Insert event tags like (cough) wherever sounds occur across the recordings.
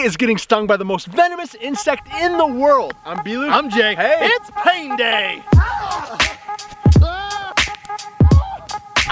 he is getting stung by the most venomous insect in the world. I'm Bilu. I'm Jake. Hey. It's pain day.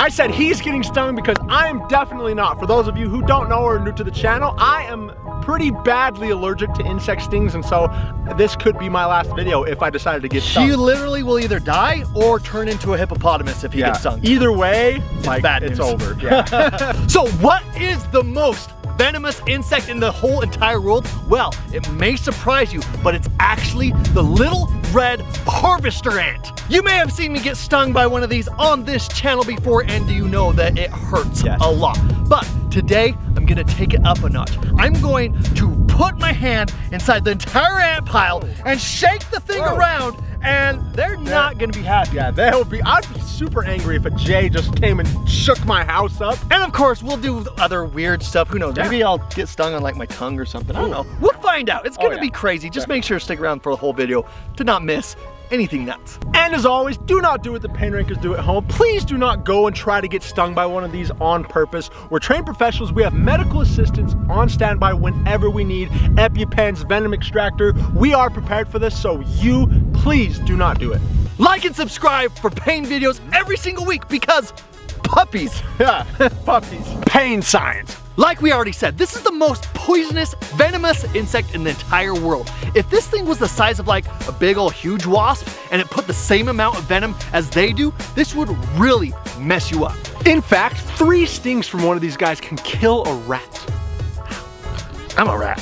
I said he's getting stung because I'm definitely not. For those of you who don't know or are new to the channel, I am pretty badly allergic to insect stings and so this could be my last video if I decided to get stung. You literally will either die or turn into a hippopotamus if you yeah. get stung. Either way, like, bad it's news. over. Yeah. (laughs) So what is the most venomous insect in the whole entire world? Well, it may surprise you, but it's actually the little red harvester ant. You may have seen me get stung by one of these on this channel before, and do you know that it hurts Yes. a lot? But today, I'm gonna take it up a notch. I'm going to put my hand inside the entire ant pile and shake the thing Whoa. around, and they're not gonna be happy. yeah, would be, I'd be super angry if a Jay just came and shook my house up. And of course, we'll do other weird stuff. Who knows? Yeah. Maybe I'll get stung on like my tongue or something. I don't know. We'll find out. It's Oh, gonna yeah. be crazy. Just make sure to stick around for the whole video to not miss anything nuts. And as always, do not do what the pain rankers do at home. Please do not go and try to get stung by one of these on purpose. We're trained professionals. We have medical assistance on standby whenever we need. EpiPens, venom extractor. We are prepared for this, so you please do not do it. Like and subscribe for pain videos every single week because puppies. (laughs) Yeah, puppies. Pain science. Like we already said, this is the most poisonous, venomous insect in the entire world. If this thing was the size of like a big old huge wasp and it put the same amount of venom as they do, this would really mess you up. In fact, three stings from one of these guys can kill a rat. I'm a rat.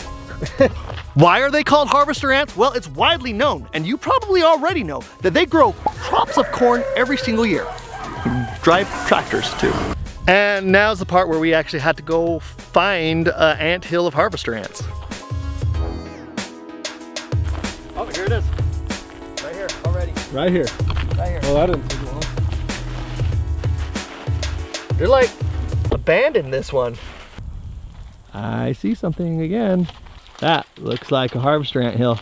(laughs) Why are they called harvester ants? Well, it's widely known, and you probably already know, that they grow crops of corn every single year. Drive tractors too. And now's the part where we actually had to go find an ant hill of harvester ants. Oh, here it is. Right here, already. Right here. Right here. Well, that didn't take long. They're like abandoned this one. I see something again. That looks like a harvester ant hill.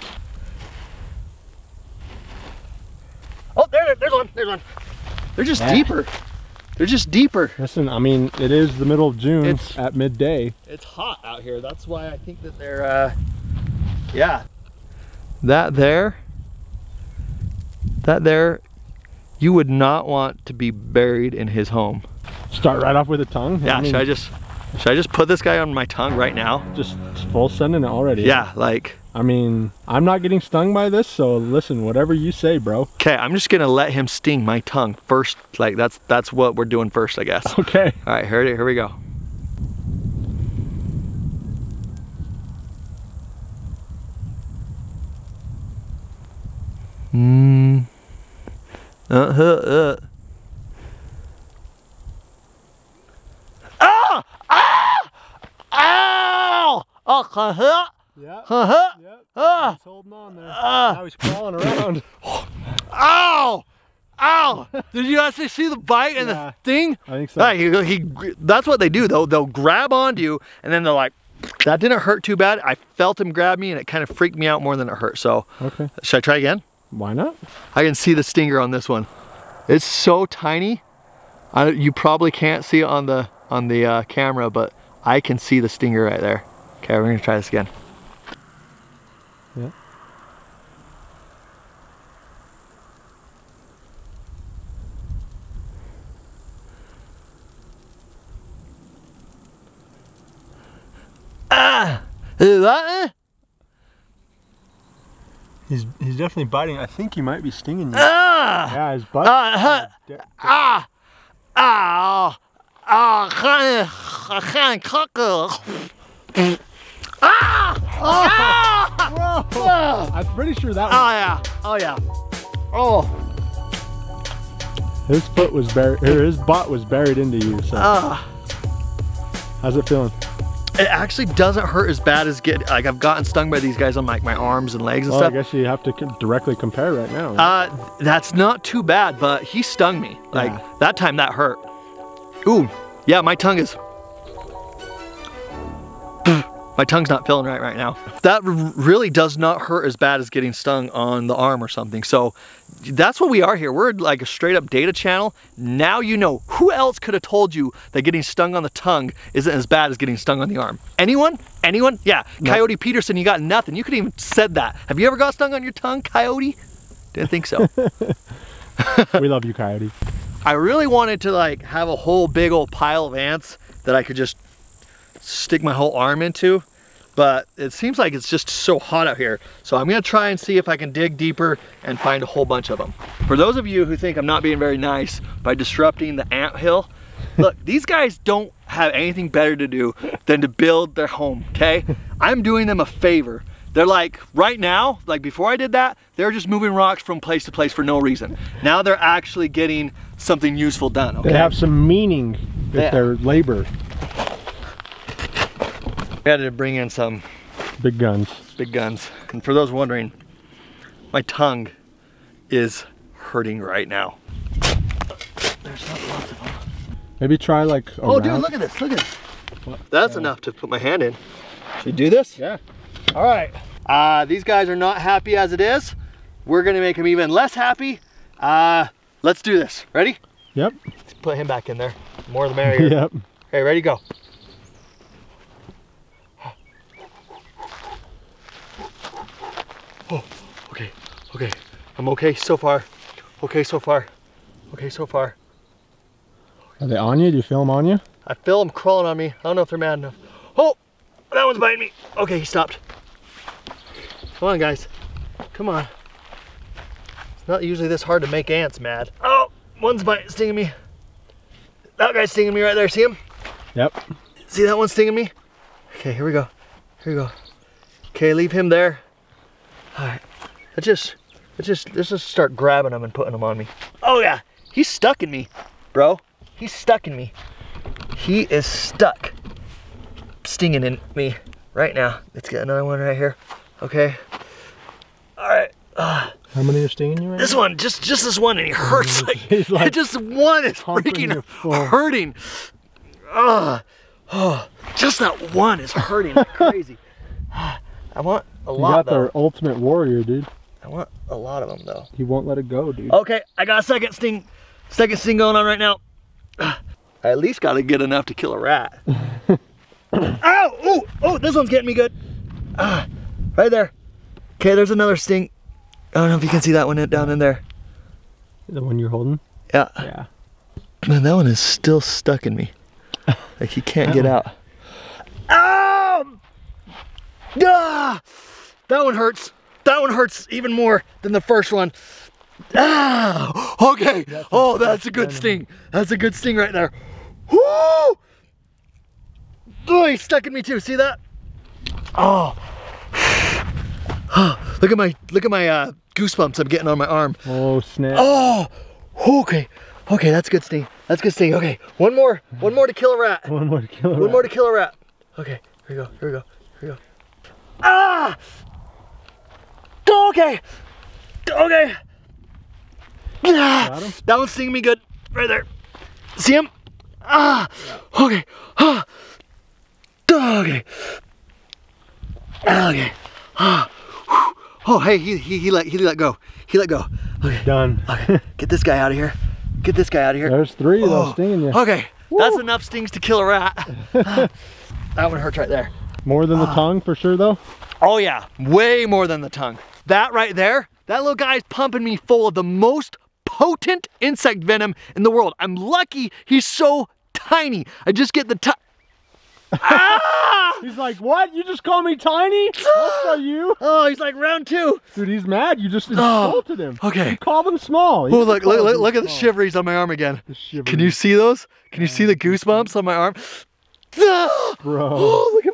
Oh, there, there's one, there's one. They're just Yeah. deeper. They're just deeper. Listen, I mean, it is the middle of June It's- at midday. It's hot out here. That's why I think that they're, uh, yeah. That there, that there, you would not want to be buried in his home. Start right off with a tongue. Yeah, mean, should I just, should I just put this guy on my tongue right now? just full sending it already? Yeah, like, I mean, I'm not getting stung by this, so listen, whatever you say, bro. okay, I'm just gonna let him sting my tongue first. Like, that's that's what we're doing first, I guess. Okay. All right, here, here we go. Hmm. Uh, uh, uh. Ah! Ah! Ow! Uh, huh, Yeah. uh, huh, Yep. ah, He's holding on there. ah. Now he's crawling around. (laughs) Ow! Ow! Did you actually see the bite and Yeah. the sting? I think so. Right, he, he, that's what they do though. They'll grab onto you and then they're like, that didn't hurt too bad. I felt him grab me and it kind of freaked me out more than it hurt. So Okay. should I try again? Why not? I can see the stinger on this one. It's so tiny. I, you probably can't see it on the on the uh, camera, but I can see the stinger right there. Okay, we're gonna try this again. Yeah. Ah! Is that it? He's he's definitely biting. I think he might be stinging you. Ah! Yeah, his butt. Ah, huh. Da- da- Ah! Ah! Ah! Kind of. Ah! Ah! I'm pretty sure that was. Oh yeah! Oh yeah! Oh! his foot was buried, his butt was buried into you. So Ah! how's it feeling? It actually doesn't hurt as bad as get like I've gotten stung by these guys on like my arms and legs and Well, I guess you have to directly compare right now. Uh, that's not too bad, but he stung me. Like Yeah. that time that hurt. Ooh, yeah, my tongue is. My tongue's not feeling right right now. That really does not hurt as bad as getting stung on the arm or something. So that's what we are here. We're like a straight up data channel. Now you know. Who else could have told you that getting stung on the tongue isn't as bad as getting stung on the arm? Anyone? Anyone? Yeah. Coyote Peterson, you got nothing. You could even said that. Have you ever got stung on your tongue, Coyote? Didn't think so. (laughs) we love you, Coyote. I really wanted to like have a whole big old pile of ants that I could just stick my whole arm into but it seems like it's just so hot out here. So I'm gonna try and see if I can dig deeper and find a whole bunch of them. For those of you who think I'm not being very nice by disrupting the ant hill, (laughs) look, these guys don't have anything better to do than to build their home, okay? I'm doing them a favor. They're like, right now, like before I did that, they're just moving rocks from place to place for no reason. Now they're actually getting something useful done, okay? They have some meaning with yeah. their labor. We had to bring in some big guns. Big guns. And for those wondering, my tongue is hurting right now. There's not lots of them. Maybe try like Oh dude, look at this, look at this. What? That's enough to put my hand in. Should we do this? Yeah. All right. Uh, these guys are not happy as it is. We're gonna make them even less happy. Uh, let's do this. Ready? Yep. Let's put him back in there. More the merrier. (laughs) yep. Okay, ready, go. Okay. I'm okay so far. Okay so far. Okay so far. Are they on you? Do you feel them on you? I feel them crawling on me. I don't know if they're mad enough. Oh, that one's biting me. Okay, he stopped. Come on, guys. Come on. It's not usually this hard to make ants mad. Oh, one's biting, stinging me. That guy's stinging me right there. See him? Yep. See that one stinging me? Okay, here we go. Here we go. Okay, leave him there. All right. Let's just, let's just, let's just start grabbing them and putting them on me. Oh yeah, he's stuck in me, bro. He's stuck in me. He is stuck, stinging in me right now. Let's get another one right here. Okay. All right. Uh, How many are stinging you right This now? one, just just this one, and he hurts. (laughs) like, like (laughs) just one is freaking hurting. Uh, oh, just that one is hurting like (laughs) crazy. (sighs) I want a lot. Of. You got though. their ultimate warrior, dude. I want a lot of them though. He won't let it go, dude. Okay, I got a second sting, second sting going on right now. (sighs) I at least got to get enough to kill a rat. (laughs) Ow! Oh, oh, this one's getting me good. Ah, right there. Okay, there's another sting. I don't know if you can see that one down in there. The one you're holding? Yeah. Yeah. Man, that one is still stuck in me. (laughs) Like he can't get out. Ow! Ah! That one hurts. That one hurts even more than the first one. Ah, okay. oh, that's a good sting. That's a good sting right there. Woo! Oh, he's stuck in me too. See that? Oh. (sighs) look at my look at my uh, goosebumps I'm getting on my arm. Oh snap. Oh, okay. Okay, that's good sting. That's good sting. Okay, one more. One more to kill a rat. (laughs) One more to kill a one rat. One more to kill a rat. Okay, here we go. Here we go. Here we go. Ah! Okay. Okay. Ah, that one's stinging me good. Right there. See him? Ah. Okay. Ah. Okay. Okay. Ah. Oh, hey, he, he, he let he let go. He let go. Okay. Done. Okay. Get this guy out of here. Get this guy out of here. There's three of those oh. stinging you. Okay. Woo. That's enough stings to kill a rat. (laughs) that one hurts right there. More than the ah. tongue for sure though? Oh yeah, way more than the tongue. That right there, that little guy's pumping me full of the most potent insect venom in the world. I'm lucky he's so tiny. I just get the top. ah! (laughs) He's like, what? You just call me tiny? What's (laughs) you? Oh, he's like round two. Dude, he's mad. You just insulted oh, him. Okay. You call them small. oh, look, look, look, look at the shiveries on my arm again. Can you see those? Can you see the goosebumps on my arm? Bro. (gasps) Oh, look at my arm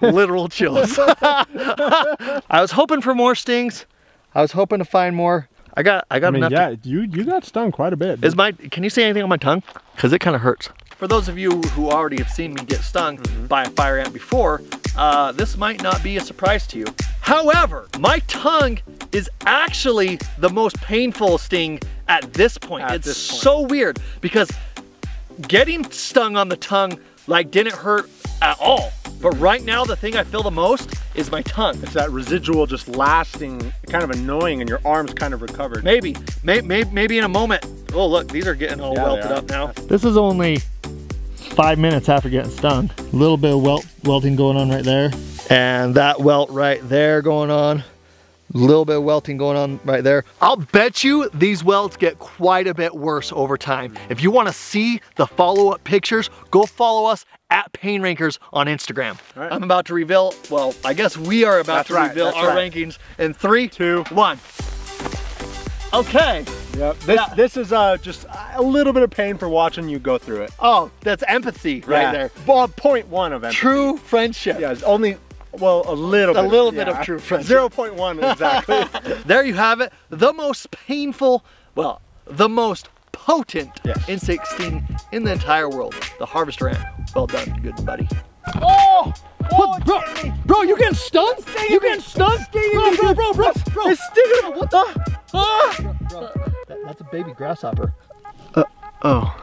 literal chills. (laughs) I was hoping for more stings. I was hoping to find more. I got I got I mean, enough. Yeah, to... you you got stung quite a bit. Is my can you see anything on my tongue? Cause it kind of hurts. For those of you who already have seen me get stung mm -hmm. by a fire ant before, uh, this might not be a surprise to you. However, my tongue is actually the most painful sting at this point. At it's this point. so weird because getting stung on the tongue like didn't hurt at all But right now, the thing I feel the most is my tongue. It's that residual just lasting, kind of annoying, and your arm's kind of recovered. Maybe, may, may, maybe in a moment. Oh, look, these are getting all Yeah, welted up now. This is only five minutes after getting stung. A little bit of welt, welting going on right there. And that welt right there going on. A little bit of welting going on right there. I'll bet you these welts get quite a bit worse over time. If you want to see the follow-up pictures, go follow us at Pain Rankers on Instagram. All right. I'm about to reveal, well, I guess we are about That's to right, reveal our right. rankings in three, two, one. Okay. Yep. This Yeah. this is uh, just a little bit of pain for watching you go through it. Oh, that's empathy right Yeah. there. Well, point one of empathy. True friendship. Yeah, it's only well a little A bit. little bit of true friendship. Zero point one exactly. (laughs) There you have it. The most painful, well, the most potent Yes. insect sting in the entire world. The harvester ant. Well done, good buddy. oh, oh, bro, bro, you getting stung? You getting stung? Bro, bro, bro, bro, bro. It's stinging. What the? Ah. That, that's a baby grasshopper. Oh.